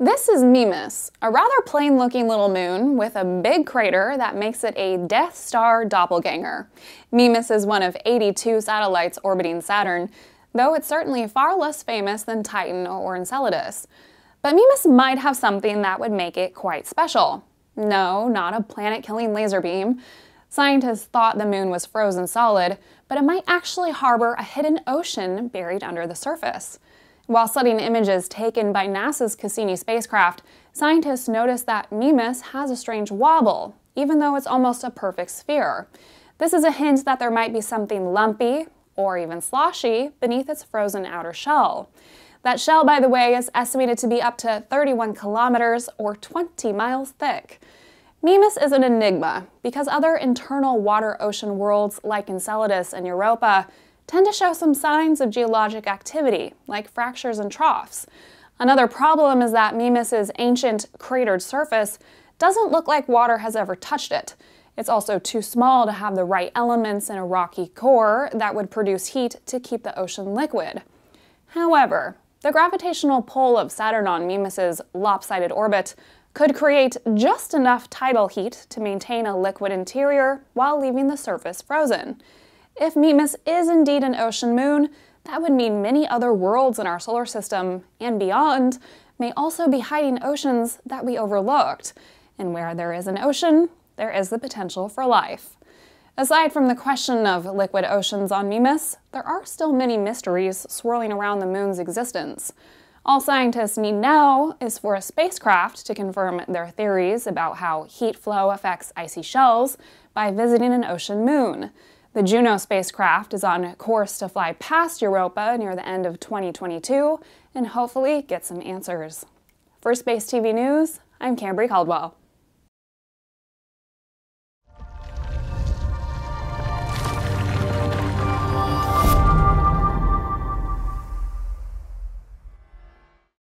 This is Mimas, a rather plain looking little moon with a big crater that makes it a Death Star doppelganger. Mimas is one of 82 satellites orbiting Saturn, though it's certainly far less famous than Titan or Enceladus. But Mimas might have something that would make it quite special. No, not a planet killing laser beam. Scientists thought the moon was frozen solid, but it might actually harbor a hidden ocean buried under the surface. While studying images taken by NASA's Cassini spacecraft, scientists noticed that Mimas has a strange wobble, even though it's almost a perfect sphere. This is a hint that there might be something lumpy, or even sloshy, beneath its frozen outer shell. That shell, by the way, is estimated to be up to 31 kilometers or 20 miles thick. Mimas is an enigma because other internal water-ocean worlds like Enceladus and Europa tend to show some signs of geologic activity, like fractures and troughs. Another problem is that Mimas's ancient cratered surface doesn't look like water has ever touched it. It's also too small to have the right elements in a rocky core that would produce heat to keep the ocean liquid. However, the gravitational pull of Saturn on Mimas's lopsided orbit could create just enough tidal heat to maintain a liquid interior while leaving the surface frozen. If Mimas is indeed an ocean moon, that would mean many other worlds in our solar system and beyond may also be hiding oceans that we overlooked. And where there is an ocean, there is the potential for life. Aside from the question of liquid oceans on Mimas, there are still many mysteries swirling around the moon's existence. All scientists need now is for a spacecraft to confirm their theories about how heat flow affects icy shells by visiting an ocean moon. The Juno spacecraft is on course to fly past Europa near the end of 2022 and hopefully get some answers. For Space TV News, I'm Cambrie Caldwell.